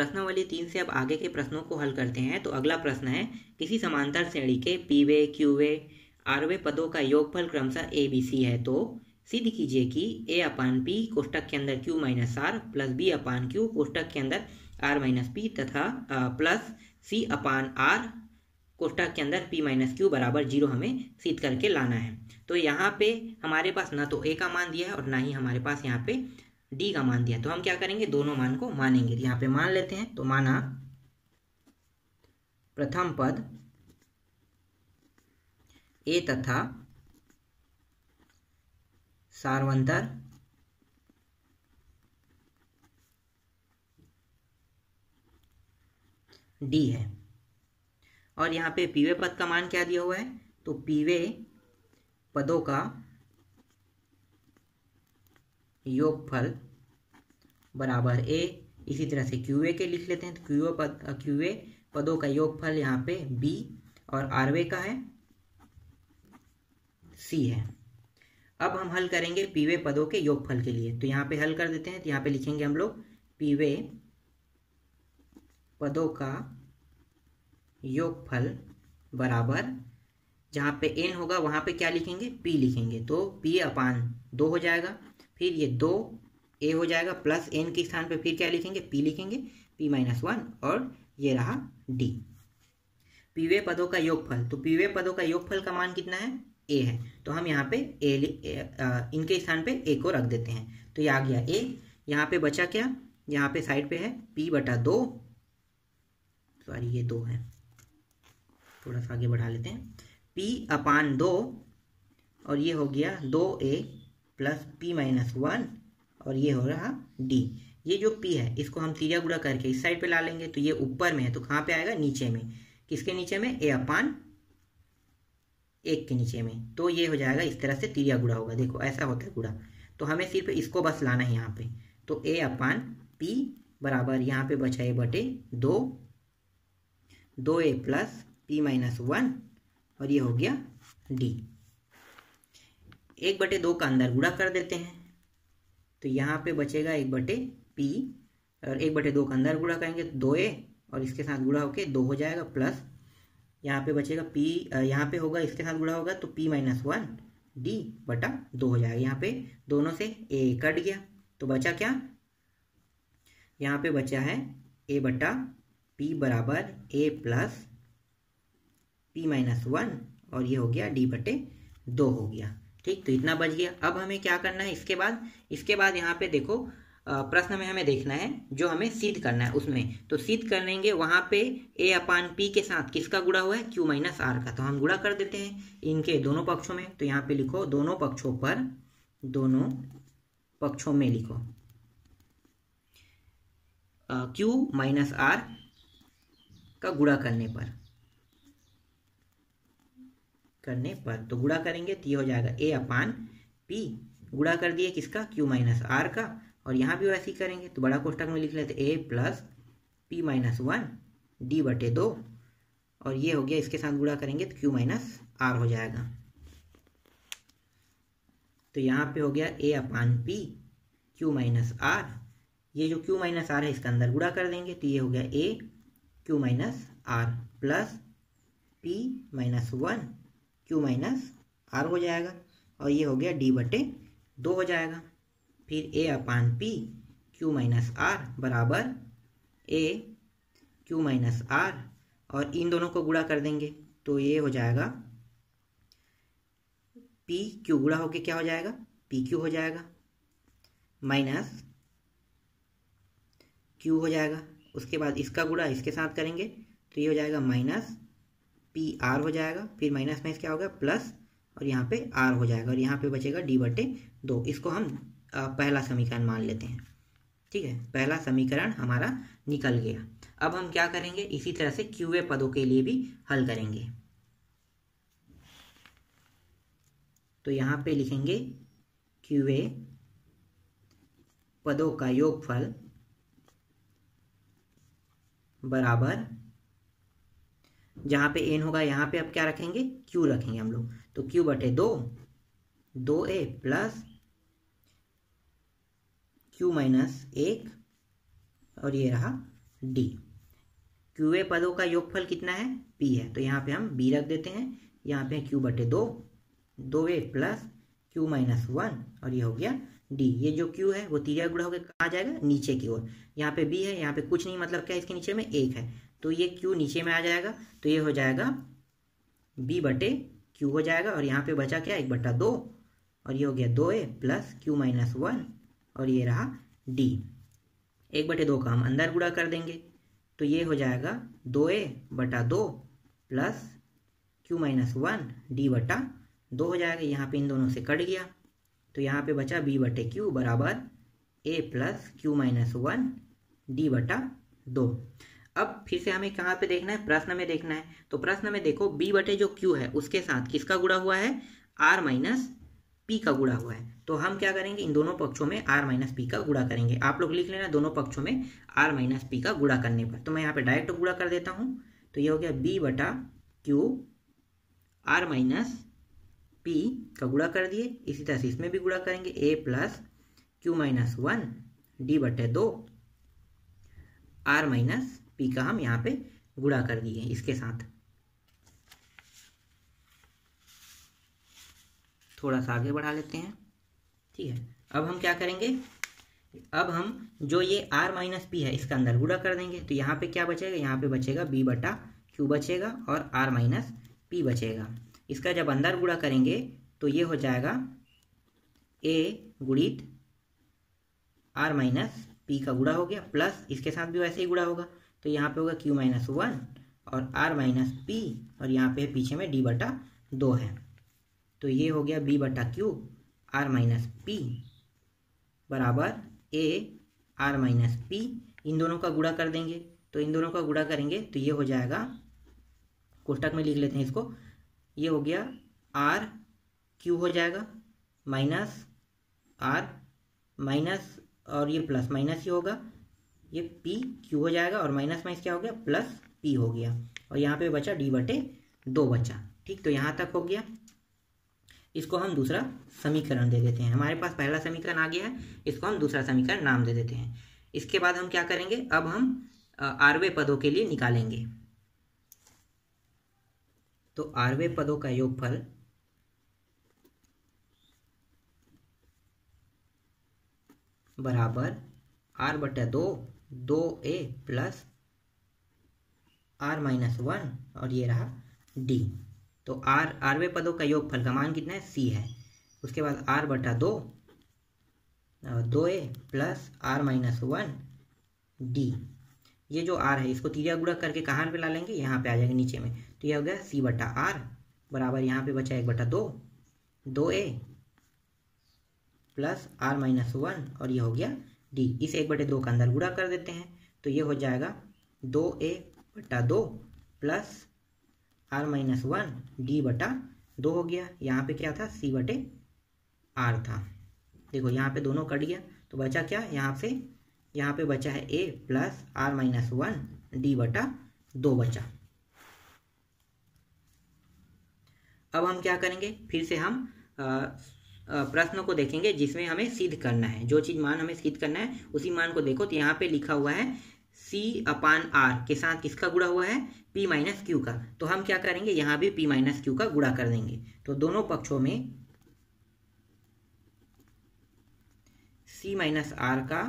प्रश्नावली तीन से अब आगे के प्रश्नों को हल करते हैं। तो अगला प्रश्न है, किसी समांतर श्रेणी के पी वे पीवे क्यूवे आरवे पदों का योगफल क्रमशः ए बी सी है। तो सिद्ध कीजिए कि ए अपान पी कोष्टक के अंदर Q minus R plus B अपान क्यू कोष्टक के अंदर आर माइनस पी तथा प्लस सी अपान आर कोष्टक के अंदर पी माइनस क्यू बराबर ज़ीरो हमें सिद्ध करके लाना है। तो यहाँ पे हमारे पास ना तो ए का मान दिया है और ना ही हमारे पास यहाँ पे डी का मान दिया। तो हम क्या करेंगे? दोनों मान को मानेंगे। यहाँ पे मान लेते हैं। तो माना प्रथम पद ए तथा सार्वंतर डी है। और यहाँ पे पीवे पद का मान क्या दिया हुआ है? तो पीवे पदों का योगफल बराबर ए इसी तरह से क्यूए के लिख लेते हैं। तो क्यूए पद क्यूए पदों का योगफल यहाँ पे बी और आरवे का है। सी है। अब हम हल करेंगे पीवे पदों के योगफल के लिए। तो यहाँ पे हल कर देते हैं। तो यहाँ पे लिखेंगे हम लोग पीवे पदों का योगफल बराबर, जहाँ पे एन होगा, वहाँ पे क्या लिखेंगे? पी लिखेंगे। तो पी अपान दो हो जाएगा। फिर ये दो ए हो जाएगा प्लस एन के स्थान पे फिर क्या लिखेंगे? पी लिखेंगे पी माइनस वन और ये रहा डी पीवे पदों का योगफल तो पीवे पदों का योगफल का मान कितना है? ए है। तो हम यहाँ पे ए, इनके स्थान पे ए को रख देते हैं। तो ये आ गया ए यहाँ पे बचा क्या? यहाँ पे साइड पे है पी बटा दो। सॉरी ये दो है। थोड़ा सा आगे बढ़ा लेते हैं। पी अपान दो और ये हो गया दो A plus P minus one और ये हो रहा डी। ये जो पी है, इसको हम तीरिया गुड़ा करके इस साइड पे ला लेंगे तो ये ऊपर में है तो कहाँ पे आएगा? नीचे में। किसके नीचे में? ए अपान एक के नीचे में। तो ये हो जाएगा, इस तरह से तीरिया गुड़ा होगा। देखो, ऐसा होता है गुड़ा तो हमें सिर्फ़ इसको बस लाना है यहाँ पे। तो ए अपान पी बराबर यहाँ पे बचा ए बटे दो। दो A plus P minus one और ये हो गया डी। एक बटे दो का अंदर गुड़ा कर देते हैं। तो यहाँ पे बचेगा एक बटे पी और एक बटे दो का अंदर गुड़ा करेंगे तो दो ए और इसके साथ गुड़ा होके दो हो जाएगा प्लस। यहाँ पे बचेगा पी यहाँ पे होगा, इसके साथ गुड़ा होगा तो पी माइनस वन डी बटा दो हो जाएगा। यहाँ पे दोनों से ए कट गया। तो बचा क्या? यहाँ पे बचा है ए बटा पी बराबर A plus P minus one और ये हो गया डी बटे दो हो गया। ठीक तो इतना बच गया। अब हमें क्या करना है इसके बाद? इसके बाद यहाँ पे देखो प्रश्न में हमें देखना है, जो हमें सिद्ध करना है उसमें। तो सिद्ध करेंगे वहाँ पे ए अपान पी के साथ किसका गुड़ा हुआ है? क्यू माइनस आर का। तो हम गुड़ा कर देते हैं इनके दोनों पक्षों में। तो यहाँ पे लिखो, दोनों पक्षों पर, दोनों पक्षों में लिखो। क्यू माइनस आर का गुड़ा करने पर। करने पर तो गुड़ा करेंगे तो ये हो जाएगा ए अपान पी गुड़ा कर दिए किसका? क्यू माइनस आर का। और यहाँ भी वैसे ही करेंगे तो बड़ा कोष्टक में लिख लेते a plus p minus one d बटे दो। और ये हो गया, इसके साथ गुड़ा करेंगे तो क्यू माइनस आर हो जाएगा। तो यहाँ पे हो गया ए अपान पी क्यू माइनस आर ये जो क्यू माइनस आर है, इसका अंदर गुड़ा कर देंगे तो ये हो गया a q minus r plus p minus one q minus r हो जाएगा और ये हो गया डी बटे दो हो जाएगा। फिर ए अपान पी क्यू माइनस आर बराबर ए क्यू माइनस आर और इन दोनों को गुड़ा कर देंगे तो ये हो जाएगा पी क्यू गुड़ा होके क्या हो जाएगा? पी क्यू हो जाएगा। माइनस क्यू हो जाएगा। उसके बाद इसका गुड़ा इसके साथ करेंगे तो ये हो जाएगा माइनस पी आर हो जाएगा, फिर माइनस में क्या होगा प्लस और यहाँ पे आर हो जाएगा, और यहाँ पे बचेगा डी बटे दो। इसको हम पहला समीकरण मान लेते हैं। ठीक है? पहला समीकरण हमारा निकल गया। अब हम क्या करेंगे? इसी तरह से क्यूए पदों के लिए भी हल करेंगे। तो यहाँ पे लिखेंगे क्यूए पदों का योगफल बराबर जहाँ पे एन होगा, यहाँ पे अब क्या रखेंगे? क्यू रखेंगे हम लोग। तो क्यू बटे दो दो ए प्लस क्यू माइनस एक, और ये रहा डी क्यू ए पदों का योगफल कितना है? पी है। तो यहाँ पे हम बी रख देते हैं। यहाँ पे क्यू बटे दो दो a plus q minus one और ये हो गया डी ये जो क्यू है, वो तीरिया गुड़ा होकर कहाँ जाएगा? नीचे की ओर। यहाँ पे बी है, यहाँ पे कुछ नहीं मतलब क्या इसके नीचे में एक है। तो ये क्यू नीचे में आ जाएगा तो ये हो जाएगा बी बटे क्यू हो जाएगा, और यहाँ पे बचा क्या? एक बटा दो, और ये हो गया दो a plus q minus one और ये रहा डी एक बटे दो का हम अंदर गुड़ा कर देंगे तो ये हो जाएगा दो ए बटा दो plus q minus one d बटा दो हो जाएगा। यहाँ पे इन दोनों से कट गया तो यहाँ पे बचा बी बटे क्यू बराबर a plus q minus one d बटा दो। अब फिर से हमें कहाँ पे देखना है? प्रश्न में देखना है। तो प्रश्न में देखो बी बटे जो क्यू है, उसके साथ किसका गुड़ा हुआ है? आर माइनस पी का गुड़ा हुआ है। तो हम क्या करेंगे? इन दोनों पक्षों में आर माइनस पी का गुड़ा करेंगे। आप लोग लिख लेना दोनों पक्षों में आर माइनस पी का गुड़ा करने पर। तो मैं यहाँ पे डायरेक्ट गुड़ा कर देता हूँ। तो ये हो गया बी बटा क्यू आर माइनस पी का गुड़ा कर दिए। इसी तरह से इसमें भी गुड़ा करेंगे। A plus q minus one d बटे दो आर माइनस पी का हम यहाँ पे गुड़ा कर दिए इसके साथ। थोड़ा सा आगे बढ़ा लेते हैं। ठीक है, अब हम क्या करेंगे? अब हम जो ये आर माइनस पी है, इसका अंदर गुड़ा कर देंगे। तो यहाँ पे क्या बचेगा? यहाँ पे बचेगा बी बटा क्यू बचेगा और आर माइनस पी बचेगा। इसका जब अंदर गुड़ा करेंगे तो ये हो जाएगा ए गुड़ित आर माइनस पी का गुड़ा हो गया प्लस इसके साथ भी वैसे ही गुड़ा होगा। तो यहाँ पे होगा क्यू माइनस वन और आर माइनस पी और यहाँ पे पीछे में डी बटा दो है। तो ये हो गया बी बटा क्यू आर माइनस पी बराबर ए आर माइनस पी इन दोनों का गुड़ा कर देंगे। तो इन दोनों का गुड़ा करेंगे तो ये हो जाएगा, कोष्टक में लिख लेते हैं इसको, ये हो गया आर क्यू हो जाएगा माइनस आर माइनस और ये प्लस माइनस ही होगा। ये पी क्यू हो जाएगा और माइनस माइनस क्या हो गया? प्लस पी हो गया। और यहाँ पे बचा डी बटे दो बचा। ठीक तो यहाँ तक हो गया। इसको हम दूसरा समीकरण दे देते हैं। हमारे पास पहला समीकरण आ गया है। इसको हम दूसरा समीकरण नाम दे देते हैं। इसके बाद हम क्या करेंगे? अब हम आरवे पदों के लिए निकालेंगे। तो आरवे पदों का योगफल बराबर आर बटा दो दो a plus r minus one और ये रहा डी। तो आर आरवे पदों का योगफल का मान कितना है? सी है। उसके बाद आर बटा दो दो a plus r minus one d. ये जो आर है, इसको तीजा गुड़ा करके कहाँ पे ला लेंगे? यहाँ पे आ जाएगा नीचे में। तो ये हो गया सी बटा आर बराबर यहाँ पे बचा एक बटा दो दो a plus r minus one, और ये हो गया डी। इस एक बटे दो का अंदर गुड़ा कर देते हैं तो ये हो जाएगा दो ए बटा दो plus r minus one d बटा दो हो गया। यहाँ पे क्या था? सी बटे आर था। देखो, यहाँ पे दोनों कट गया तो बचा क्या? यहाँ से, यहाँ पे बचा है a plus r minus one d बटा दो बचा। अब हम क्या करेंगे? फिर से हम प्रश्न को देखेंगे जिसमें हमें सिद्ध करना है। जो चीज़ मान हमें सिद्ध करना है उसी मान को देखो तो यहाँ पे लिखा हुआ है सी अपान आर के साथ किसका गुड़ा हुआ है? पी माइनस क्यू का। तो हम क्या करेंगे? यहाँ भी पी माइनस क्यू का गुड़ा कर देंगे। तो दोनों पक्षों में सी माइनस आर का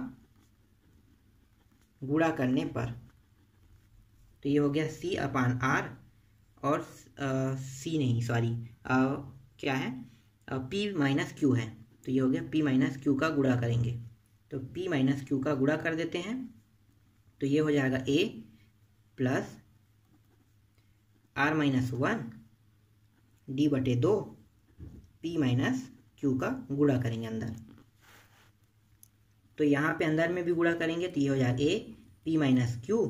गुड़ा करने पर तो ये हो गया सी अपान आर और आ, सी नहीं सॉरी क्या है? पी माइनस क्यू है। तो ये हो गया पी माइनस क्यू का गुड़ा करेंगे। तो पी माइनस क्यू का गुड़ा कर देते हैं। तो ये हो जाएगा a plus r minus one d बटे दो पी माइनस क्यू का गुड़ा करेंगे अंदर। तो यहाँ पे अंदर में भी गुड़ा करेंगे तो ये हो जाएगा a p minus q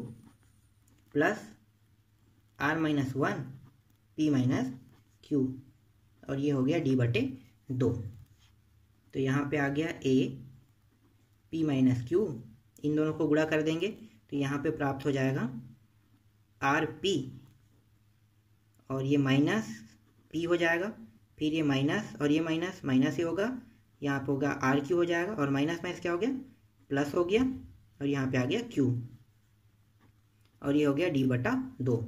plus r minus one p minus q और ये हो गया डी बटे दो। तो यहाँ पे आ गया ए पी माइनस क्यू इन दोनों को गुड़ा कर देंगे तो यहाँ पे प्राप्त हो जाएगा आर पी और ये माइनस पी हो जाएगा, फिर ये माइनस और ये माइनस माइनस ही होगा, यहाँ पे होगा आर क्यू हो जाएगा, और माइनस माइनस क्या हो गया? प्लस हो गया, और यहाँ पे आ गया क्यू और ये हो गया डी बटा दो।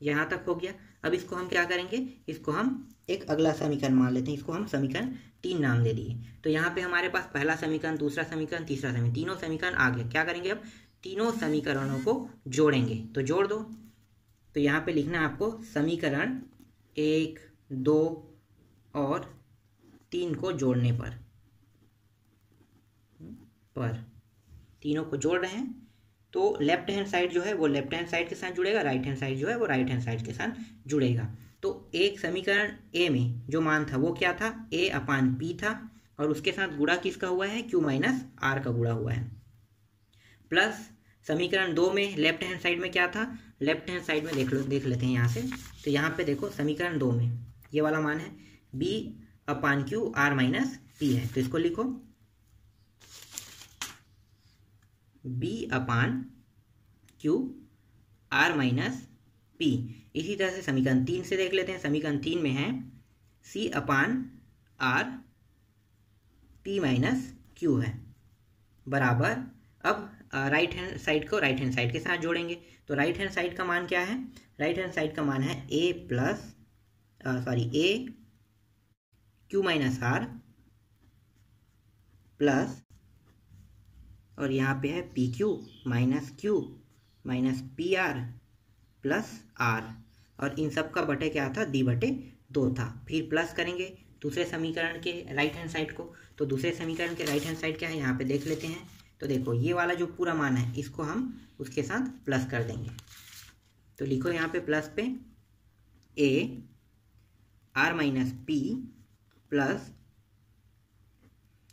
यहाँ तक हो गया। अब इसको हम क्या करेंगे? इसको हम एक अगला समीकरण मान लेते हैं। इसको हम समीकरण तीन नाम दे दिए। तो यहाँ पे हमारे पास पहला समीकरण, दूसरा समीकरण, तीसरा समीकरण, तीनों समीकरण आ गया क्या करेंगे अब? तीनों समीकरणों को जोड़ेंगे। तो जोड़ दो। तो यहाँ पे लिखना आपको समीकरण एक, दो और तीन को जोड़ने पर। पर। तीनों को जोड़ रहे हैं। तो लेफ़्ट हैंड साइड जो है, वो लेफ़्ट हैंड साइड के साथ जुड़ेगा राइट हैंड साइड जो है, वो राइट हैंड साइड के साथ जुड़ेगा। तो एक समीकरण ए में जो मान था, वो क्या था? ए अपान पी था और उसके साथ गुड़ा किसका हुआ है? क्यू माइनस आर का गुड़ा हुआ है। प्लस समीकरण दो में लेफ़्ट हैंड साइड में क्या था? लेफ़्ट हैंड साइड में देख लो, देख लेते हैं यहाँ से। तो यहाँ पे देखो समीकरण दो में ये वाला मान है। बी अपान क्यू आर माइनस पी है। तो इसको लिखो। बी अपान क्यू आर माइनस पी इसी तरह से समीकरण तीन से देख लेते हैं। समीकरण तीन में है सी upon R P minus Q है। बराबर। अब राइट हैंड साइड को राइट हैंड साइड के साथ जोड़ेंगे। तो राइट हैंड साइड का मान क्या है? राइट हैंड साइड का मान है a plus sorry a q minus r plus और यहाँ पे है p q minus q minus p r plus r और इन सब का बटे क्या था? दी बटे दो था। फिर प्लस करेंगे दूसरे समीकरण के राइट हैंड साइड को। तो दूसरे समीकरण के राइट हैंड साइड क्या है? यहाँ पे देख लेते हैं। तो देखो, ये वाला जो पूरा मान है, इसको हम उसके साथ प्लस कर देंगे। तो लिखो यहाँ पे प्लस पे a r minus p plus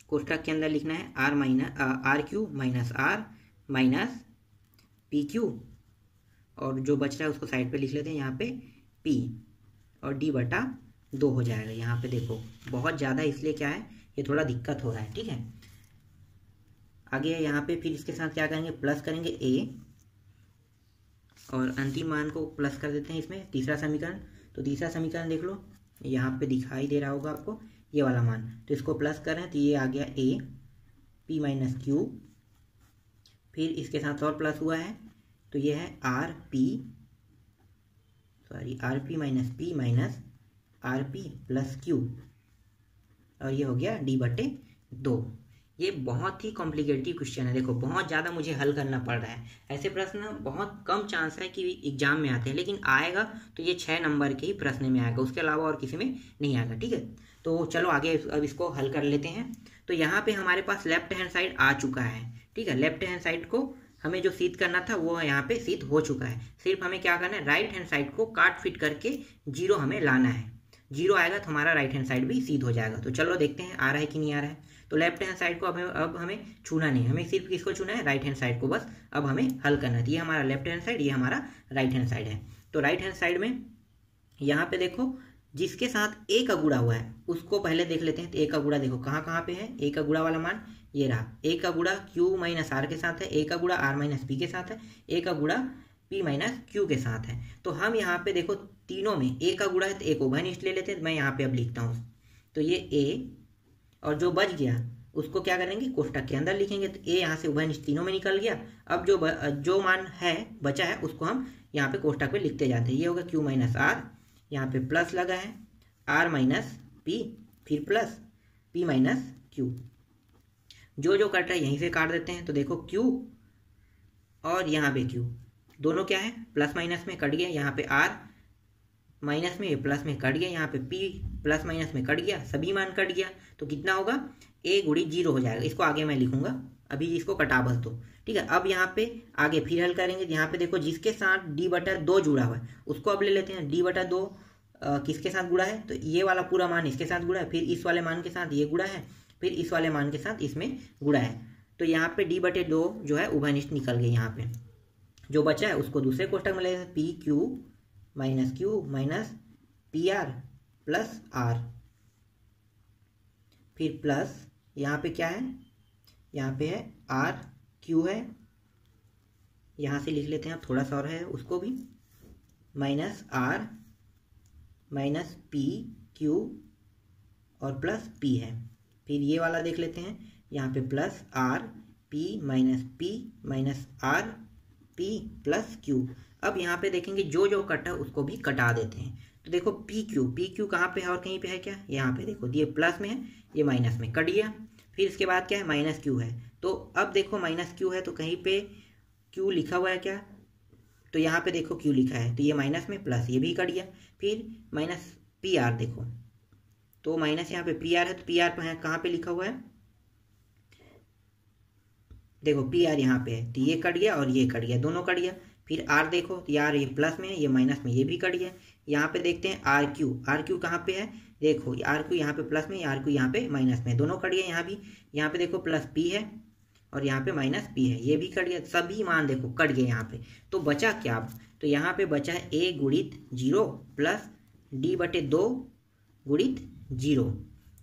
कोष्टक के अंदर लिखना है r minus r q minus r minus p q और जो बच रहा है उसको साइड पे लिख लेते हैं यहाँ पे पी और डी बटा दो हो जाएगा। यहाँ पे देखो, बहुत ज़्यादा इसलिए क्या है, ये थोड़ा दिक्कत हो रहा है, ठीक है? आगे यहाँ पे फिर इसके साथ क्या करेंगे? प्लस करेंगे ए और अंतिम मान को प्लस कर देते हैं इसमें, तीसरा समीकरण। तो तीसरा समीकरण देख लो, यहाँ पे दिखाई दे रहा होगा आपको। ये वाला मान। तो इसको प्लस करें तो ये आ गया ए पी माइनस क्यू फिर इसके साथ और प्लस हुआ है तो ये है r p sorry r p minus p minus r p plus q और ये हो गया डी बटे दो। ये बहुत ही कॉम्प्लिकेटिव क्वेश्चन है। देखो, बहुत ज़्यादा मुझे हल करना पड़ रहा है। ऐसे प्रश्न बहुत कम चांस है कि एग्ज़ाम में आते हैं, लेकिन आएगा तो ये छः नंबर के ही प्रश्न में आएगा। उसके अलावा और किसी में नहीं आएगा, ठीक है? तो चलो आगे अब इसको हल कर लेते हैं। तो यहाँ पे हमारे पास लेफ़्ट हैंड साइड आ चुका है, ठीक है? लेफ़्ट हैंड साइड को हमें जो सीध करना था, वो यहाँ पे सीध हो चुका है। सिर्फ़ हमें क्या करना है? राइट हैंड साइड को काट फिट करके ज़ीरो हमें लाना है। ज़ीरो आएगा तो हमारा राइट हैंड साइड भी सीध हो जाएगा। तो चलो देखते हैं, आ रहा है कि नहीं आ रहा है। तो लेफ़्ट हैंड साइड को अब अब हमें छूना नहीं हमें सिर्फ़ किसको छूना है? राइट हैंड साइड को बस अब हमें हल करना है। तो ये हमारा लेफ़्ट हैंड साइड ये हमारा राइट हैंड साइड है। तो राइट हैंड साइड में यहाँ पे देखो जिसके साथ ए का गुड़ा हुआ है, उसको पहले देख लेते हैं। तो ए का गुड़ा देखो, कहाँ कहाँ पे है? ए का गुड़ा वाला मान, ये रहा। ए का गुड़ा क्यू माइनस आर के साथ है ए का गुड़ा आर माइनस पी के साथ है ए का गुड़ा पी माइनस क्यू के साथ है। तो हम यहाँ पे देखो तीनों में ए का गुड़ा है तो एक ओभनिष्ठ ले लेते हैं मैं यहाँ पे अब लिखता हूँ। तो ये ए और जो बच गया, उसको क्या करेंगे? कोष्टक के अंदर लिखेंगे। तो ए यहाँ से उभयनिष्ठ तीनों में निकल गया। अब जो जो मान है, बचा है, उसको हम यहाँ पे कोष्टक में लिखते जाते हैं। ये होगा क्यू माइनस आर यहाँ पे प्लस लगा है आर माइनस पी फिर प्लस पी माइनस क्यू जो जो कट रहा है यहीं से काट देते हैं तो देखो क्यू और यहाँ पे क्यू दोनों क्या है? प्लस माइनस में कट गया यहाँ पे आर माइनस में प्लस में कट गया यहाँ पे पी प्लस माइनस में कट गया सभी मान कट गया तो कितना होगा? ए गुड़ी ज़ीरो हो जाएगा। इसको आगे मैं लिखूँगा। अभी इसको कटा बस दो। ठीक है अब यहाँ पे आगे फिर हल करेंगे। यहाँ पे देखो जिसके साथ डी बटर दो जुड़ा हुआ है उसको अब ले लेते हैं। डी बटर दो आ, किसके साथ गुड़ा है? तो ये वाला पूरा मान इसके साथ गुड़ा है फिर इस वाले मान के साथ ये गुड़ा है फिर इस वाले मान के साथ इसमें गुड़ा है। तो यहाँ पे डी बटे दो जो है उभयनिष्ठ निकल गए यहाँ पे। जो बचा है उसको दूसरे कोष्टक में ले p q minus q minus p r plus r फिर प्लस यहाँ पे क्या है? यहाँ पे है आर क्यू है। यहाँ से लिख लेते हैं आप थोड़ा सा और है उसको भी। Minus r minus p q और प्लस पी है। फिर ये वाला देख लेते हैं, यहाँ पे plus r p minus p minus r p plus q अब यहाँ पे देखेंगे जो जो कट है उसको भी कटा देते हैं। तो देखो पी क्यू पी क्यू कहाँ पर है और कहीं पे है क्या? यहाँ पे देखो, ये प्लस में है, ये माइनस में कट गया। फिर इसके बाद क्या है? माइनस क्यू है। तो अब देखो माइनस क्यू है तो कहीं पे क्यू लिखा हुआ है क्या? तो यहाँ पे देखो क्यू लिखा है तो ये माइनस में प्लस ये भी कट गया। फिर माइनस पी आर देखो। तो माइनस यहाँ पे पी आर है तो पी आर पर है, कहाँ पे लिखा हुआ है? देखो पी आर यहाँ पे है तो ये कट गया और ये कट गया, दोनों कट गया। फिर आर देखो यार ये प्लस में है, ये माइनस में ये भी कट गया। यहाँ पे देखते हैं आर क्यू आर क्यू कहाँ पे है? देखो आर क्यू यहाँ पे प्लस में आर क्यू यहाँ पे माइनस में। दोनों कट गया यहाँ भी। यहाँ पे देखो प्लस पी है और यहाँ पे माइनस पी है। ये भी कट गया। सभी मान देखो कट गए यहाँ पे। तो बचा क्या तो यहाँ पे बचा है ए गुड़ित ज़ीरो प्लस डी बटे दो गुड़ित ज़ीरो।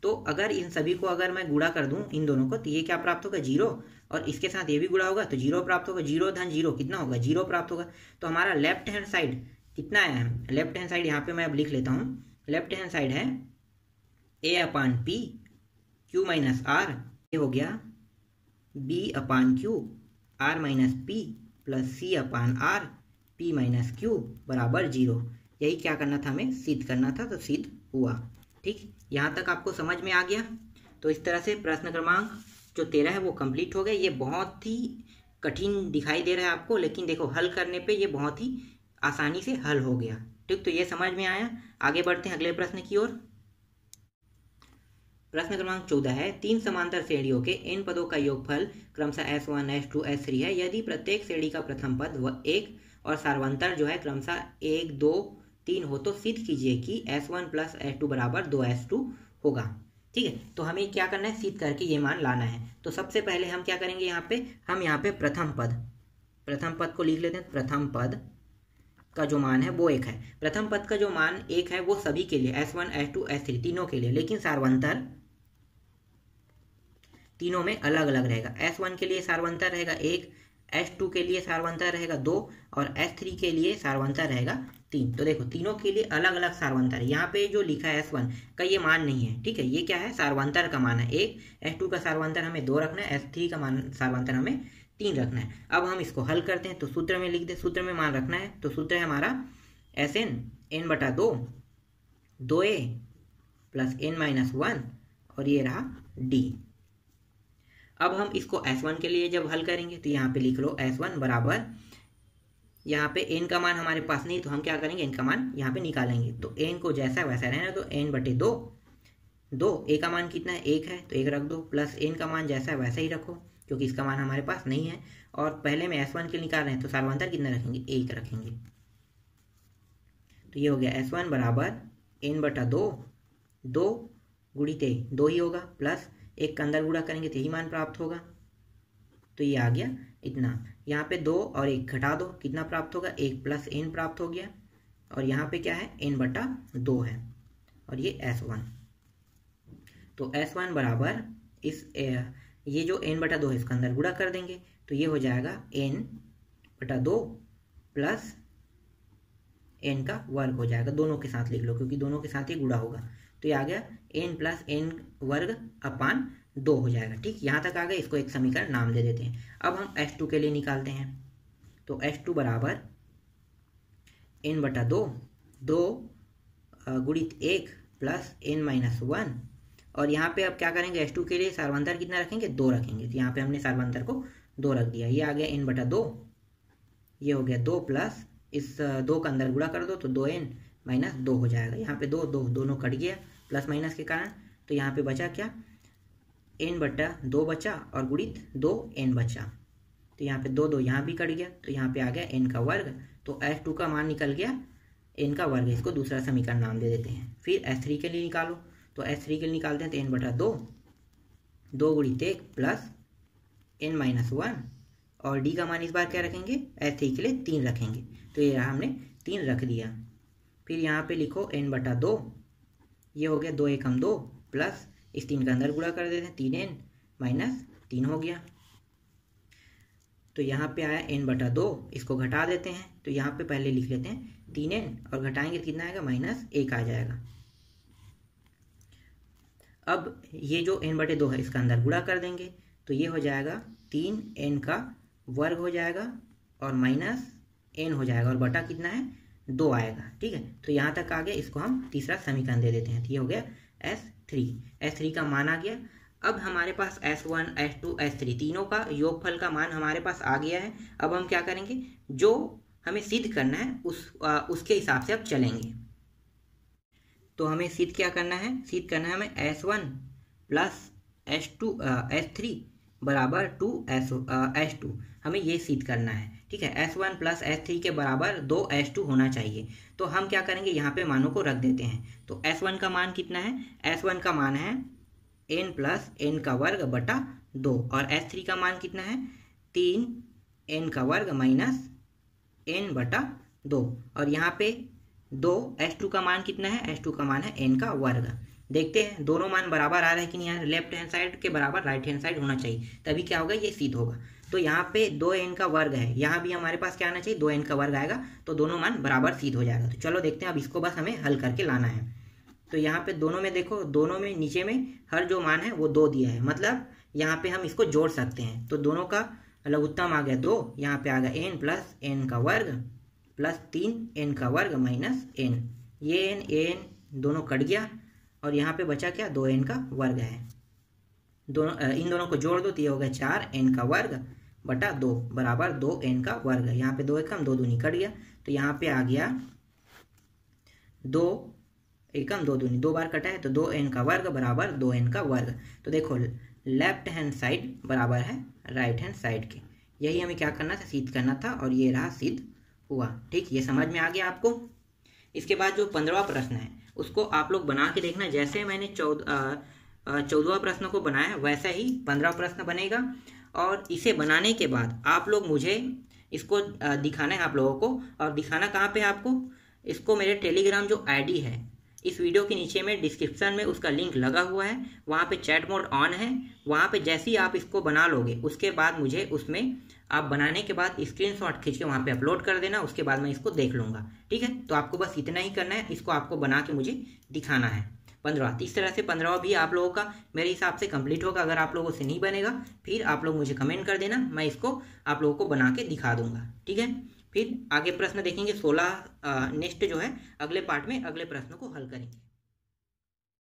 तो अगर इन सभी को अगर मैं गुड़ा कर दूँ इन दोनों को तो ये क्या प्राप्त होगा? ज़ीरो। और इसके साथ ये भी गुड़ा होगा तो ज़ीरो प्राप्त होगा, ज़ीरो धन ज़ीरो, कितना होगा? ज़ीरो प्राप्त होगा। तो हमारा लेफ़्ट हैंड साइड कितना आया है? लेफ़्ट हैंड साइड यहाँ पे मैं अब लिख लेता हूँ। लेफ़्ट हैंड साइड है ए अपान पी क्यू माइनस आर ये हो गया बी अपान q r minus p plus c upon R P minus Q बराबर ज़ीरो। यही क्या करना था हमें? सिद्ध करना था तो सिद्ध हुआ। ठीक? यहाँ तक आपको समझ में आ गया? तो इस तरह से प्रश्न क्रमांक जो तेरह है वो कंप्लीट हो गया ये बहुत ही कठिन दिखाई दे रहा है आपको, लेकिन देखो, हल करने पे ये बहुत ही आसानी से हल हो गया। ठीक तो ये समझ में आया? आगे बढ़ते हैं अगले प्रश्न की ओर। प्रश्न क्रमांक चौदह है, तीन समांतर श्रेणियों के इन पदों का योगफल क्रमशः S one S two S three है। यदि प्रत्येक श्रेणी का प्रथम पद व एक और सार्वंतर जो है क्रमशः एक, दो, तीन हो तो सिद्ध कीजिए कि S one plus S two बराबर दो एस टू होगा। ठीक है? तो हमें क्या करना है? सिद्ध करके ये मान लाना है। तो सबसे पहले हम क्या करेंगे यहाँ पे? हम यहाँ पे प्रथम पद प्रथम पद को लिख लेते हैं। प्रथम पद का जो मान है वो एक है। प्रथम पद का जो मान एक है वो सभी के लिए S one S two S three तीनों के लिए, लेकिन सार्वंतर तीनों में अलग अलग रहेगा। एस वन के लिए सार्वंतर रहेगा एक एस टू के लिए सार्वंतर रहेगा दो, और एस थ्री के लिए सार्वंतर रहेगा तीन। तो देखो, तीनों के लिए अलग अलग सार्वंतर यहाँ पे जो लिखा है एस वन का ये मान नहीं है, ठीक है? ये क्या है? सार्वंतर का मान है। एक एस टू का सार्वंतर हमें दो रखना है एस थ्री का मान, सार्वंतर हमें तीन रखना है। अब हम इसको हल करते हैं तो सूत्र में लिख दे। सूत्र में मान रखना है तो सूत्र है हमारा एस एन एन बटा दो दो a plus n minus one और ये रहा डी अब हम इसको एस वन के लिए जब हल करेंगे तो यहाँ पे लिख लो एस वन बराबर यहाँ पे एन का मान हमारे पास नहीं तो हम क्या करेंगे? एन का मान यहाँ पे निकालेंगे। तो एन को जैसा वैसा रहना तो एन बटे दो। दो ए का मान कितना है? एक है तो एक रख दो। प्लस एन का मान जैसा है वैसा ही रखो, क्योंकि इसका मान हमारे पास नहीं है। और पहले में एस वन के निकाल रहे हैं तो सार्वंतर कितना रखेंगे? एक रखेंगे। तो ये हो गया एस वन बराबर एन बटा दो। दो गुड़ित दो ही होगा प्लस एक का अंदर गुड़ा करेंगे तो ही मान प्राप्त होगा। तो ये आ गया इतना। यहाँ पे दो और एक घटा दो, कितना प्राप्त होगा? एक प्लस एन प्राप्त हो गया। और यहाँ पे क्या है? एन बटा दो है। और ये एस वन तो एस वन बराबर इस ये जो एन बटा दो है, इसका अंदर गुड़ा कर देंगे। तो ये हो जाएगा एन बटा दो प्लस एन का वर्ग हो जाएगा। दोनों के साथ लिख लो, क्योंकि दोनों के साथ ही गुड़ा होगा। तो ये आ गया एन प्लस एन वर्ग अपान दो हो जाएगा, ठीक? यहाँ तक आ गए, इसको एक समीकरण नाम दे देते हैं। अब हम एस टू के लिए निकालते हैं। तो एस टू बराबर एन बटा दो दो गुणित एक प्लस एन माइनस वन। और यहाँ पे अब क्या करेंगे एस टू के लिए सार्वंतर कितना रखेंगे? दो रखेंगे। तो यहाँ पे हमने सार्वंतर को दो रख दिया। ये आ गया एन बटा दो। ये हो गया दो प्लस इस दो का अंदर गुड़ा कर दो तो दो एन माइनस दो हो जाएगा। यहाँ पे दो दो, दोनों कट गया, प्लस माइनस के कारण। तो यहाँ पे बचा क्या? एन बटा दो बचा और गुणित दो एन बचा। तो यहाँ पे दो दो यहाँ भी कट गया तो यहाँ पे आ गया एन का वर्ग तो एस टू का मान निकल गया, एन का वर्ग इसको दूसरा समीकरण नाम दे देते हैं। फिर एस थ्री के लिए निकालो तो एस थ्री के लिए निकालते हैं तो एन बटा दो दो गुणित एक प्लस एन माइनस वन, और डी का मान इस बार क्या रखेंगे? एस थ्री के लिए तीन रखेंगे। तो ये रहा हमने तीन रख दिया। फिर यहाँ पे लिखो एन बटा दो, ये हो गया दो एकम दो प्लस इस तीन का अंदर गुड़ा कर देते हैं, तीन एन माइनस तीन हो गया। तो यहाँ पे आया एन बटा दो, इसको घटा देते हैं तो यहाँ पे पहले लिख लेते हैं तीन एन, और घटाएँगे कितना आएगा? माइनस एक आ जाएगा। अब ये जो एन बटे दो है, इसका अंदर गुड़ा कर देंगे तो ये हो जाएगा तीन एन का वर्ग हो जाएगा, और माइनस एन हो जाएगा, और बटा कितना है? दो आएगा, ठीक है? तो यहाँ तक आ गया, इसको हम तीसरा समीकरण दे देते हैं तो ये हो गया एस थ्री एस थ्री का मान आ गया। अब हमारे पास S one S two S three तीनों का योगफल का मान हमारे पास आ गया है। अब हम क्या करेंगे? जो हमें सिद्ध करना है उस आ, उसके हिसाब से अब चलेंगे। तो हमें सिद्ध क्या करना है? सिद्ध करना है हमें S one plus S two S three बराबर टू एस एस टू हमें ये सिद्ध करना है। ठीक है S one plus S three के बराबर दो एस टू होना चाहिए। तो हम क्या करेंगे, यहाँ पे मानों को रख देते हैं। तो एस वन का मान कितना है? एस वन का मान है एन प्लस एन का वर्ग बटा दो। और एस थ्री का मान कितना है? तीन एन का वर्ग माइनस एन बटा दो। और यहाँ पे दो एस टू का मान कितना है? एस टू का मान है एन का वर्ग। देखते हैं, दोनों मान बराबर आ रहे हैं कि नहीं रहे? लेफ़्ट हैंड साइड के बराबर राइट हैंड साइड होना चाहिए। तभी क्या होगा? ये सिद्ध होगा। तो यहाँ पे दो एन का वर्ग है। यहाँ भी हमारे पास क्या आना चाहिए? दो एन का वर्ग आएगा तो दोनों मान बराबर सीध हो जाएगा। तो चलो देखते हैं, अब इसको बस हमें हल करके लाना है। तो यहाँ पे दोनों में देखो, दोनों में, नीचे में हर जो मान है, वो दो दिया है। मतलब यहाँ पे हम इसको जोड़ सकते हैं। तो दोनों का लघुत्तम आ गया दो, यहाँ पे आ गया एन प्लस एन का वर्ग प्लस तीन एन का वर्ग माइनस एन ये एन ए एन दोनों कट गया, और यहाँ पे बचा क्या? दो एन का वर्ग है। दोनों इन दोनों को जोड़ दो तो ये हो गया चार एन का वर्ग। बटा दो बराबर दो एन का वर्ग यहाँ पे दो एकम दो दूनी कट गया तो यहाँ पे आ गया दो एकम दो दूनी। दो बार कटा है तो दो एन का वर्ग बराबर दो एन का वर्ग। तो देखो लेफ़्ट हैंड साइड बराबर है राइट हैंड साइड के। यही हमें क्या करना था? सिद्ध करना था और ये रहा सिद्ध हुआ। ठीक, ये समझ में आ गया आपको? इसके बाद जो पंद्रवा प्रश्न है, उसको आप लोग बना के देखना। जैसे मैंने चौदह चौदहवा प्रश्न को बनाया, वैसा ही पंद्रह प्रश्न बनेगा। और इसे बनाने के बाद आप लोग मुझे इसको दिखाना है आप लोगों को। और दिखाना कहाँ पे आपको? इसको मेरे टेलीग्राम जो आईडी है, इस वीडियो के नीचे में डिस्क्रिप्शन में उसका लिंक लगा हुआ है। वहाँ पे चैट मोड ऑन है। वहाँ पे जैसे ही आप इसको बना लोगे, उसके बाद मुझे उसमें आप बनाने के बाद स्क्रीनशॉट खींच के वहाँ पे अपलोड कर देना, उसके बाद मैं इसको देख लूँगा। ठीक है? तो आपको बस इतना ही करना है। इसको आपको बना के मुझे दिखाना है। पंद्रह। इस तरह से पंद्रह भी आप लोगों का मेरे हिसाब से कंप्लीट होगा। अगर आप लोगों से नहीं बनेगा, फिर आप लोग मुझे कमेंट कर देना, मैं इसको आप लोगों को बना के दिखा दूँगा। ठीक है? फिर आगे प्रश्न देखेंगे। सोलह नेक्स्ट जो है, अगले पार्ट में अगले प्रश्न को हल करेंगे।